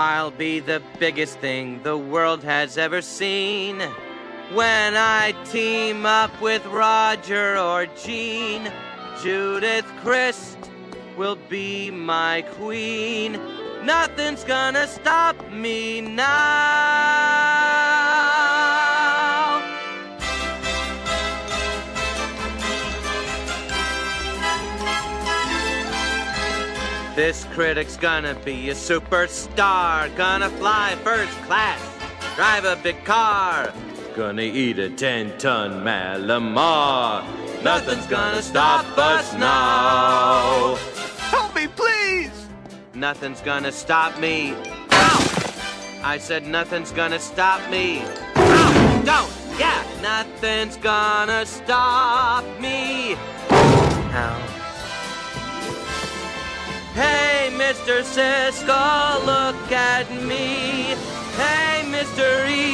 I'll be the biggest thing the world has ever seen. When I team up with Roger or Gene, Judith Crist will be my queen. Nothing's gonna stop me now. This critic's gonna be a superstar, gonna fly first class, drive a big car, gonna eat a 10 ton Mallomar. Nothing's gonna stop us now. Help me, please! Nothing's gonna stop me. Ow! I said nothing's gonna stop me. Ow! Don't! Yeah! Nothing's gonna stop me. Hey, Mr. Siskel, look at me. Hey, Mr. Ebert.